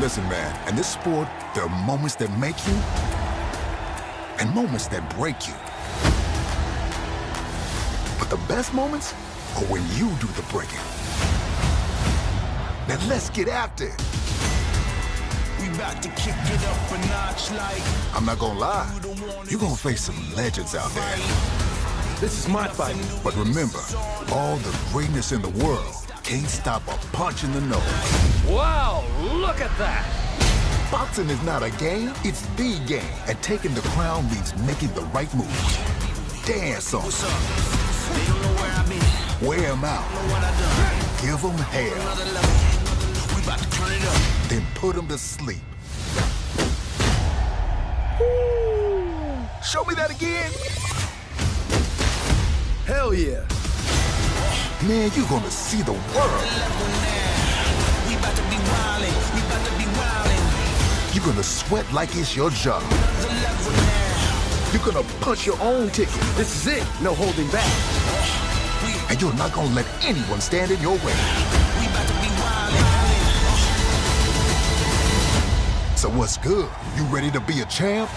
Listen, man, in this sport, there are moments that make you and moments that break you. But the best moments are when you do the breaking. Now let's get after it. We about to kick it up a notch like I'm not gonna lie, you're gonna face some legends out there. This is my fight. But remember, all the greatness in the world can't stop a punch in the nose. Wow, look at that! Boxing is not a game, it's the game. And taking the crown means making the right moves. Dance on what's up. They don't know where I've been, Wear them out. know what I done. Give them hell. We about to turn it up. Then put them to sleep. Show me that again. Man, you're gonna see the world. Level now. We about to be wildin'. We about to be wildin'. You're gonna sweat like it's your job. The level now. You're gonna punch your own ticket. This is it. No holding back. And you're not gonna let anyone stand in your way. We about to be wildin'. So what's good? You ready to be a champ?